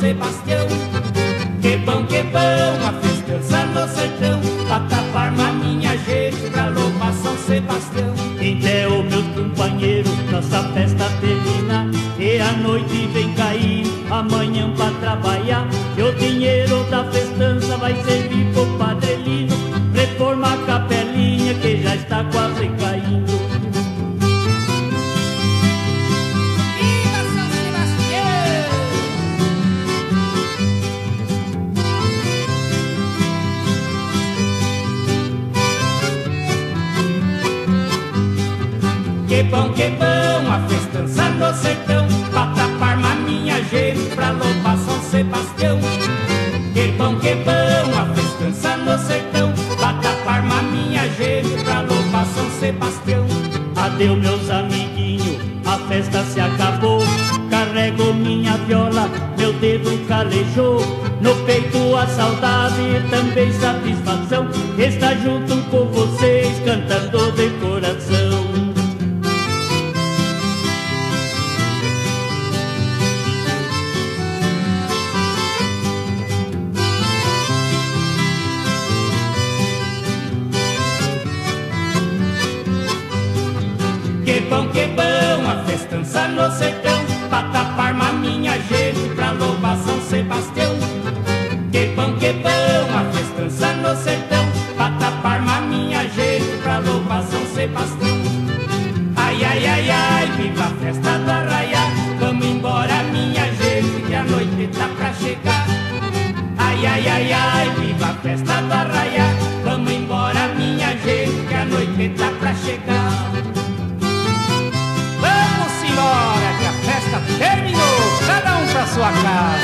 Sebastião. Que pão, que pão, a festança no sertão, pra tapar minha gente pra louvar São Sebastião. Então, é meus companheiros, nossa festa termina, e a noite vem cair, amanhã pra trabalhar, e o dinheiro da festança vai servir pro padrelino, reforma a capelinha que já está quase caindo. Que bom, que bom, a festança no sertão. Pra tapar minha gente pra louvar São Sebastião. Que bom, que bom, a festança no sertão. Pra tapar minha gente pra louvar São Sebastião. Adeus meus amiguinhos, a festa se acabou. Carrego minha viola, meu dedo calejou. No peito a saudade e também satisfação. Estar junto com vocês, cantando de coração Que bom, que bom, a festança no sertão. Pra tapar minha gente pra louvar São Sebastião. Que bom, que bom, a festança no sertão. Pra tapar minha gente pra louvar São Sebastião. Ai, ai, ai, ai, viva a festa do arraiá. Vamos embora minha gente que a noite tá pra chegar. Ai, ai, ai, ai, viva a festa do arraiá. Vamos embora minha gente que a noite tá pra Oscar.